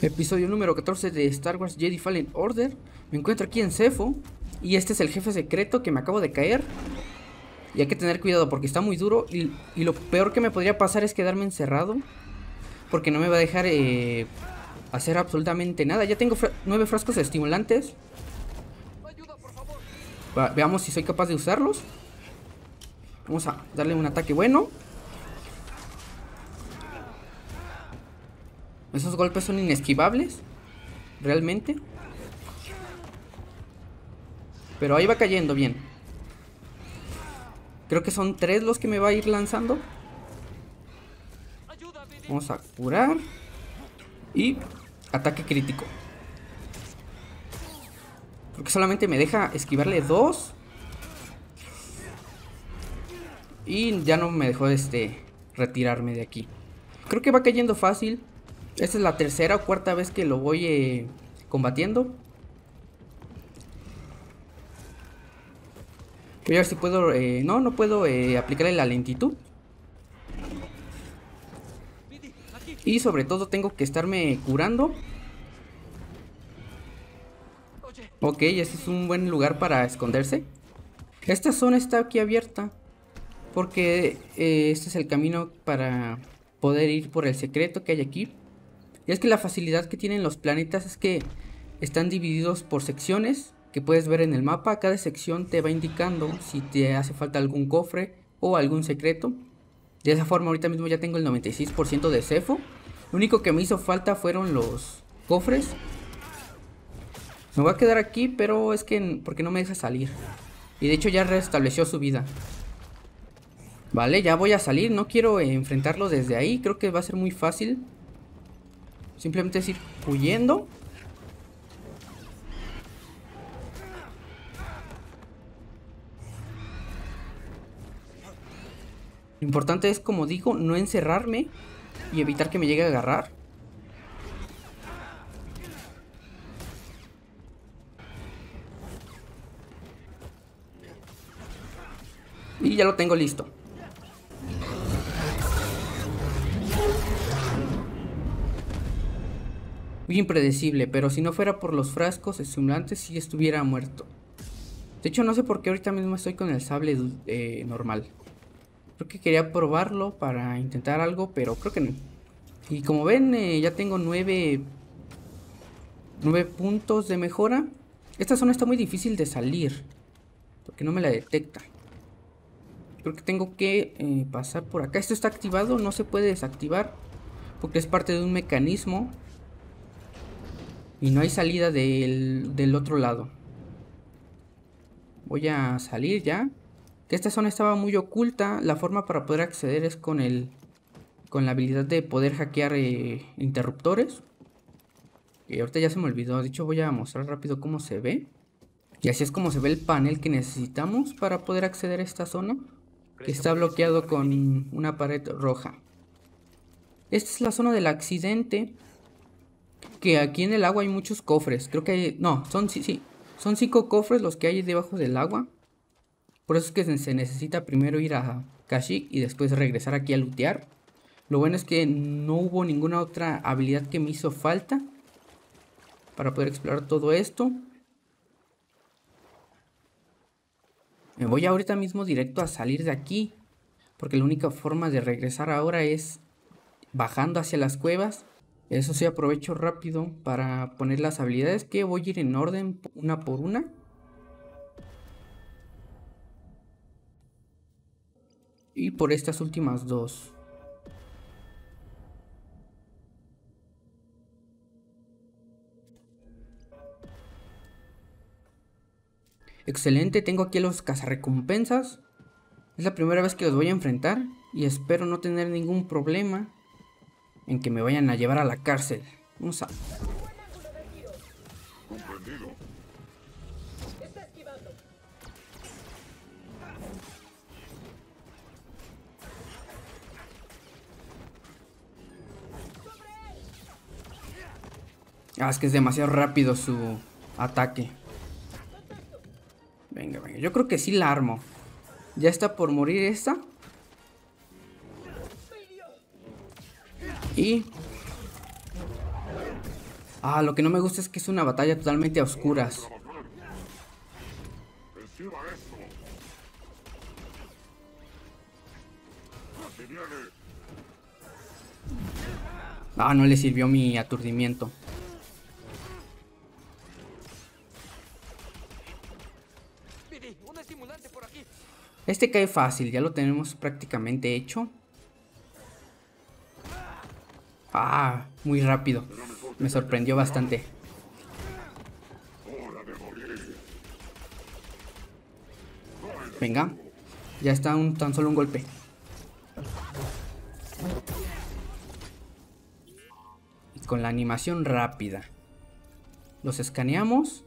Episodio número 14 de Star Wars Jedi Fallen Order. Me encuentro aquí en Cefo. Y este es el jefe secreto que me acabo de caer. Y hay que tener cuidado porque está muy duro. Y, lo peor que me podría pasar es quedarme encerrado. Porque no me va a dejar eh, hacer absolutamente nada. Ya tengo nueve frascos estimulantes. veamos si soy capaz de usarlos. Vamos a darle un ataque bueno. Esos golpes son inesquivables. Realmente. Pero ahí va cayendo bien. Creo que son tres los que me va a ir lanzando. Vamos a curar. Y ataque crítico. Creo que solamente me deja esquivarle dos. Y ya no me dejó este retirarme de aquí. Creo que va cayendo fácil. Esta es la tercera o cuarta vez que lo voy eh, combatiendo. Voy a ver si puedo... Eh, no, no puedo eh, aplicarle la lentitud. Y sobre todo tengo que estarme curando. Ok, este es un buen lugar para esconderse. Esta zona está aquí abierta. Porque este es el camino para poder ir por el secreto que hay aquí. Y es que la facilidad que tienen los planetas es que están divididos por secciones que puedes ver en el mapa. Cada sección te va indicando si te hace falta algún cofre o algún secreto. De esa forma ahorita mismo ya tengo el 96% de cefo. Lo único que me hizo falta fueron los cofres. Me voy a quedar aquí, pero es que porque no me deja salir. Y de hecho ya restableció su vida. Vale, ya voy a salir. No quiero enfrentarlo desde ahí. Creo que va a ser muy fácil. Simplemente es ir huyendo. Lo importante es, como digo, no encerrarme y evitar que me llegue a agarrar. Y ya lo tengo listo. Muy impredecible, pero si no fuera por los frascos estimulantes sí estuviera muerto. De hecho no sé por qué ahorita mismo estoy con el sable eh, normal. Creo que quería probarlo para intentar algo, pero creo que no. Y como ven, eh, ya tengo nueve, nueve puntos de mejora. Esta zona está muy difícil de salir, porque no me la detecta. Creo que tengo que eh, pasar por acá. Esto está activado, no se puede desactivar, porque es parte de un mecanismo y no hay salida del, otro lado. Voy a salir ya. Que esta zona estaba muy oculta. La forma para poder acceder es con el. Con la habilidad de poder hackear eh, interruptores. Y ahorita ya se me olvidó. De hecho voy a mostrar rápido cómo se ve. Y así es como se ve el panel que necesitamos para poder acceder a esta zona. Que está bloqueado con una pared roja. Esta es la zona del accidente que aquí en el agua hay muchos cofres. Creo que hay... No, son, sí, sí, son cinco cofres los que hay debajo del agua. Por eso es que se necesita primero ir a Kashyyyk y después regresar aquí a lootear. Lo bueno es que no hubo ninguna otra habilidad que me hizo falta para poder explorar todo esto. Me voy ahorita mismo directo a salir de aquí. Porque la única forma de regresar ahora es bajando hacia las cuevas eso sí, aprovecho rápido para poner las habilidades que voy a ir en orden una por una. Y por estas últimas dos. Excelente, tengo aquí los cazarrecompensas. Es la primera vez que los voy a enfrentar y espero no tener ningún problema en que me vayan a llevar a la cárcel. Vamos a... Ah, es que es demasiado rápido su ataque. Venga, venga. Yo creo que sí la armo. Ya está por morir esta. Y... Ah, lo que no me gusta es que es una batalla totalmente a oscuras. Ah, no le sirvió mi aturdimiento. Este cae fácil, ya lo tenemos prácticamente hecho. Ah, muy rápido. Me sorprendió bastante. Venga. Ya está un, tan solo un golpe. Y con la animación rápida. Los escaneamos.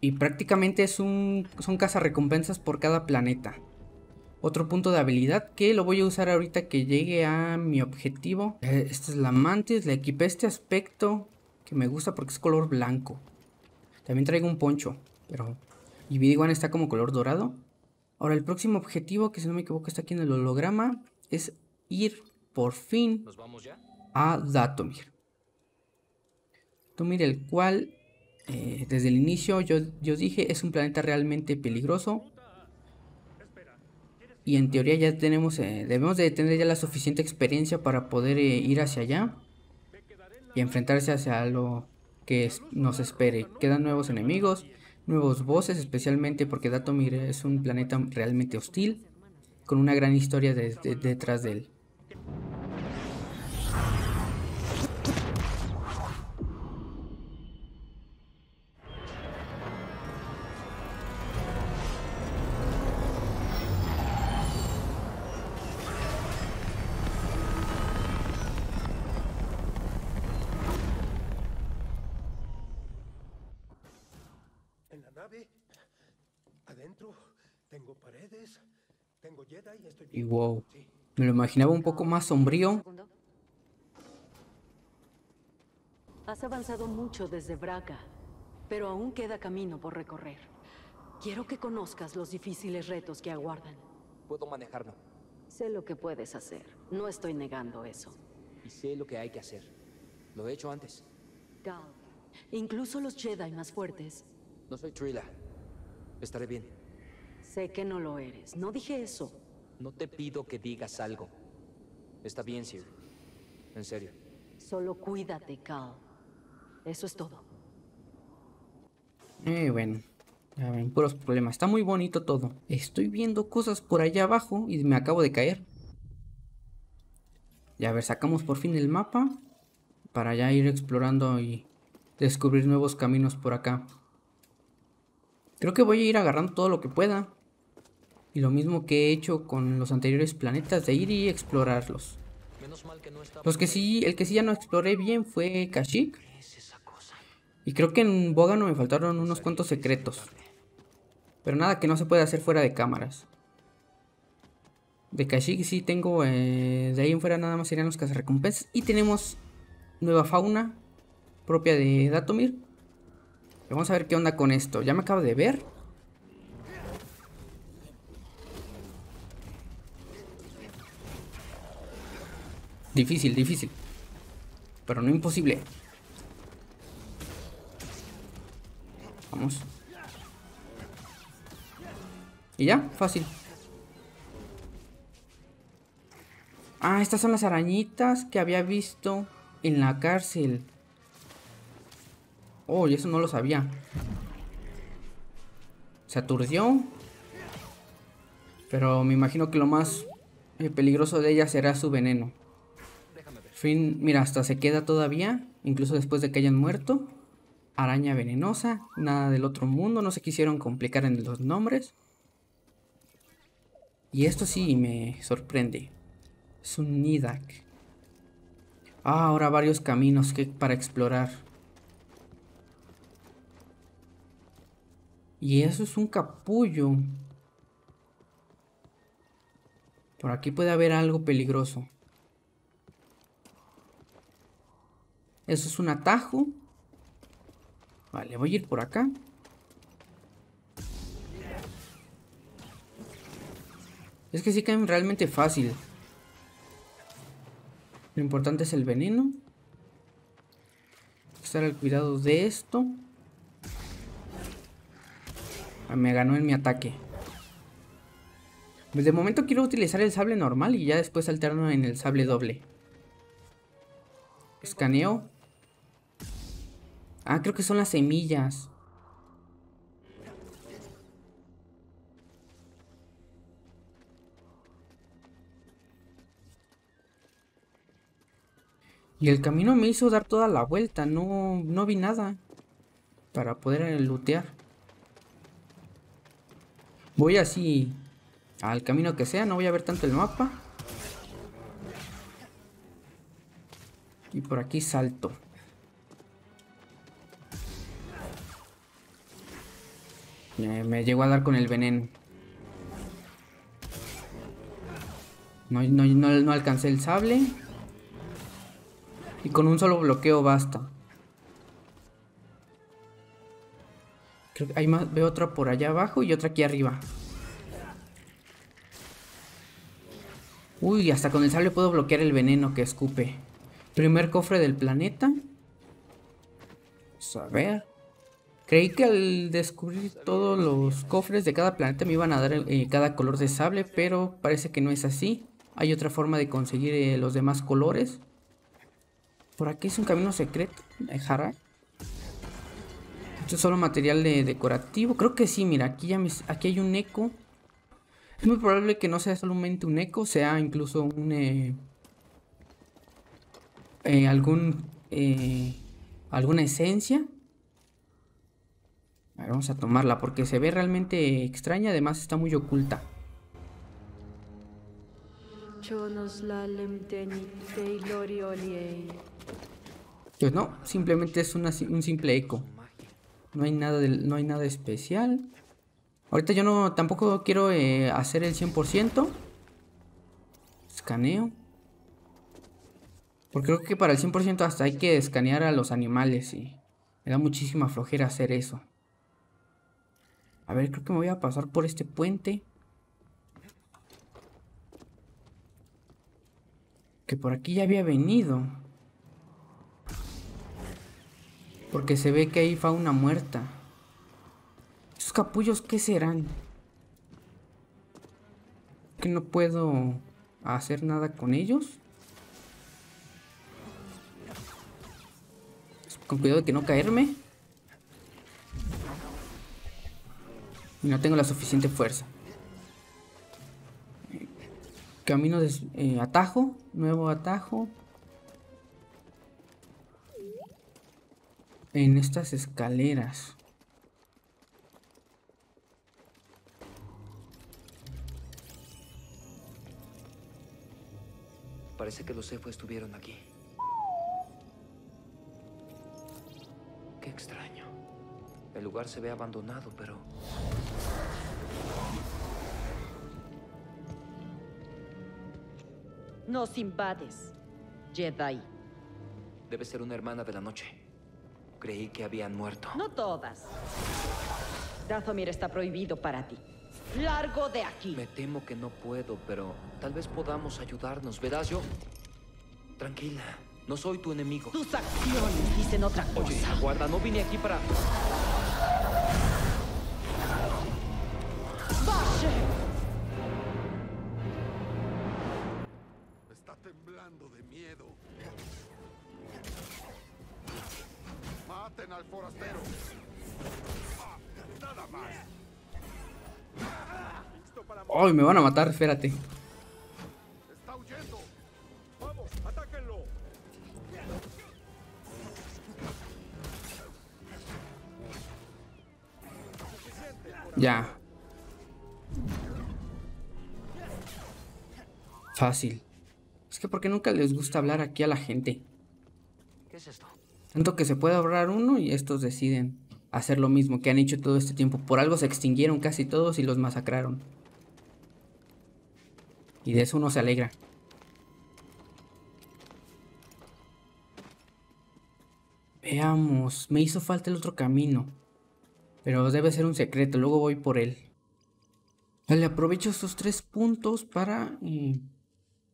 Y prácticamente es un, son cazarrecompensas por cada planeta. Otro punto de habilidad que lo voy a usar ahorita que llegue a mi objetivo. Eh, esta es la mantis, le equipé este aspecto que me gusta porque es color blanco. También traigo un poncho, pero... Y Vidiwan está como color dorado. Ahora el próximo objetivo, que si no me equivoco está aquí en el holograma, es ir por fin a Datomir. Datomir el cual eh, desde el inicio yo, yo dije es un planeta realmente peligroso y en teoría ya tenemos, eh, debemos de tener ya la suficiente experiencia para poder eh, ir hacia allá y enfrentarse hacia lo que nos espere. Quedan nuevos enemigos, nuevos bosses, especialmente porque Datomir es un planeta realmente hostil, con una gran historia detrás de él. Y wow, me lo imaginaba un poco más sombrío. Has avanzado mucho desde Braca, pero aún queda camino por recorrer. Quiero que conozcas los difíciles retos que aguardan. Puedo manejarlo. Sé lo que puedes hacer. No estoy negando eso. Y sé lo que hay que hacer. Lo he hecho antes. Gal, incluso los Jedi más fuertes. No soy Trilla. Estaré bien. Sé que no lo eres. No dije eso. No te pido que digas algo. Está bien, Sir. En serio. Solo cuídate, Cal. Eso es todo. Eh, bueno. Ya ven, puros problemas. Está muy bonito todo. Estoy viendo cosas por allá abajo y me acabo de caer. Ya a ver, sacamos por fin el mapa. Para ya ir explorando y descubrir nuevos caminos por acá. Creo que voy a ir agarrando todo lo que pueda. Y lo mismo que he hecho con los anteriores planetas, de ir y explorarlos. Los que sí, el que sí ya no exploré bien fue Kashyyyk. Y creo que en Bogano me faltaron unos cuantos secretos. Pero nada que no se puede hacer fuera de cámaras. De Kashyyyk sí tengo, eh, de ahí en fuera nada más serían los cazarrecompensas. Y tenemos nueva fauna propia de Datomir. Vamos a ver qué onda con esto. Ya me acabo de ver. Difícil, difícil. Pero no imposible. Vamos. Y ya, fácil. Ah, estas son las arañitas que había visto en la cárcel. Oh, y eso no lo sabía. Se aturdió. Pero me imagino que lo más eh, peligroso de ella será su veneno. Fin, mira, hasta se queda todavía, incluso después de que hayan muerto. Araña venenosa, nada del otro mundo, no se quisieron complicar en los nombres. Y esto sí me sorprende. Es un Nidak. Ah, ahora varios caminos que para explorar. Y eso es un capullo. Por aquí puede haber algo peligroso. Eso es un atajo. Vale, voy a ir por acá. Es que sí caen realmente fácil. Lo importante es el veneno. estar al cuidado de esto. Ah, me ganó en mi ataque. Pues de momento quiero utilizar el sable normal y ya después alterno en el sable doble. Escaneo. Ah, creo que son las semillas. Y el camino me hizo dar toda la vuelta, no, no vi nada para poder lootear. Voy así al camino que sea, no voy a ver tanto el mapa. Y por aquí salto. me llegó a dar con el veneno. No, no, no alcancé el sable. Y con un solo bloqueo basta. Hay más, veo otra por allá abajo y otra aquí arriba. Uy, hasta con el sable puedo bloquear el veneno que escupe. Primer cofre del planeta. Vamos ver. Creí que al descubrir todos los cofres de cada planeta me iban a dar eh, cada color de sable, pero parece que no es así. Hay otra forma de conseguir eh, los demás colores. Por aquí es un camino secreto. Dejará. Es solo material de decorativo. Creo que sí, mira, aquí, ya aquí hay un eco. Es muy probable que no sea solamente un eco, sea incluso un... Eh, eh, algún... Eh, alguna esencia. vamos a tomarla porque se ve realmente extraña, además está muy oculta. Pues no, simplemente es un simple eco. No hay nada, de, no hay nada especial. Ahorita yo no tampoco quiero eh, hacer el 100%. Escaneo. Porque creo que para el 100% hasta hay que escanear a los animales y me da muchísima flojera hacer eso. A ver, creo que me voy a pasar por este puente. Que por aquí ya había venido. Porque se ve que hay fauna muerta. ¿Esos capullos qué serán? Que no puedo hacer nada con ellos. Con cuidado de que no caerme. Y no tengo la suficiente fuerza. Camino de eh, atajo. Nuevo atajo. En estas escaleras. Parece que los elfos estuvieron aquí. Qué extraño. El lugar se ve abandonado, pero... Nos invades, Jedi. Debe ser una hermana de la noche. Creí que habían muerto. No todas. Dathomir está prohibido para ti. ¡Largo de aquí! Me temo que no puedo, pero tal vez podamos ayudarnos, ¿verdad? Yo... Tranquila, no soy tu enemigo. Tus acciones dicen otra cosa. Oye, aguarda, no vine aquí para... Ay, me van a matar, espérate. Está huyendo. Vamos, atáquenlo. Ya. Fácil. Es que porque nunca les gusta hablar aquí a la gente. ¿Qué es esto? Tanto que se puede ahorrar uno y estos deciden hacer lo mismo que han hecho todo este tiempo. Por algo se extinguieron casi todos y los masacraron. Y de eso uno se alegra. Veamos, me hizo falta el otro camino. Pero debe ser un secreto, luego voy por él. Vale, aprovecho estos tres puntos para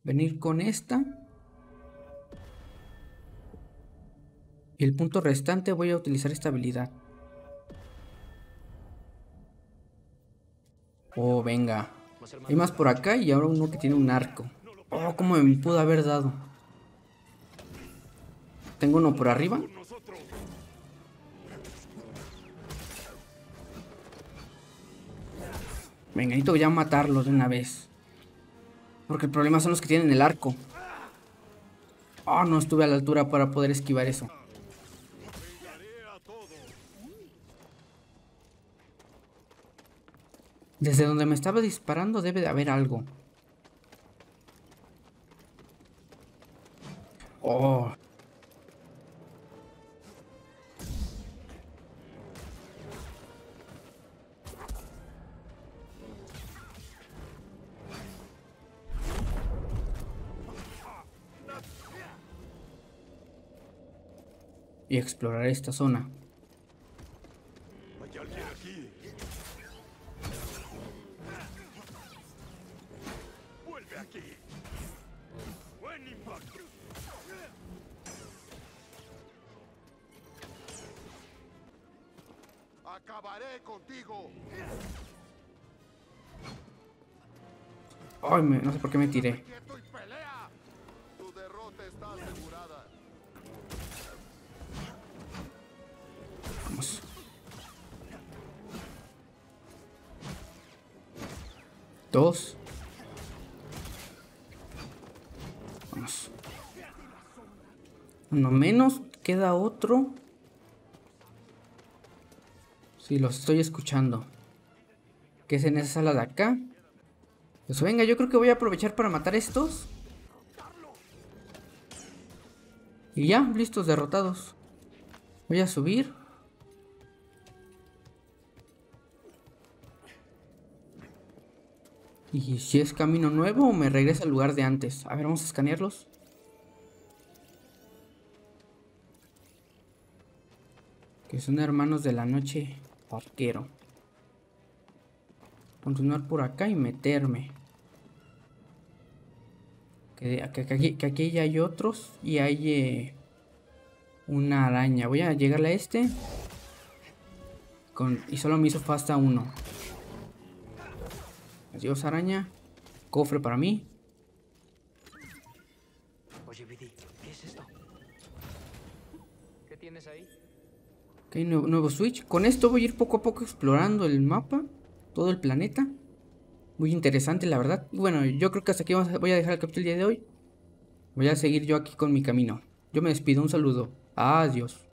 venir con esta. Y el punto restante voy a utilizar esta habilidad. Oh, venga. Hay más por acá y ahora uno que tiene un arco. Oh, cómo me pudo haber dado. Tengo uno por arriba. Venga, necesito ya matarlos de una vez. Porque el problema son los que tienen el arco. Oh, no estuve a la altura para poder esquivar eso. Desde donde me estaba disparando debe de haber algo. Oh. Y explorar esta zona. Ay, me- no sé por qué me tiré. Tu derrota está asegurada. Vamos. Dos. Vamos. Uno menos. Queda otro. Sí, los estoy escuchando. Que es en esa sala de acá. Pues venga, yo creo que voy a aprovechar para matar estos. Y ya, listos, derrotados. Voy a subir. Y si es camino nuevo, me regresa al lugar de antes. A ver, vamos a escanearlos. Que son hermanos de la noche arquero. Continuar por acá y meterme. Que, aquí, que aquí ya hay otros y hay eh, una araña. Voy a llegarle a este. Y solo me hizo falta uno. Adiós araña. Cofre para mí. Ok, nuevo, switch. Con esto voy a ir poco a poco explorando el mapa. Todo el planeta. Muy interesante, la verdad. Y bueno, yo creo que hasta aquí voy a dejar el capítulo del día de hoy. Voy a seguir yo aquí con mi camino. Yo me despido. Un saludo. Adiós.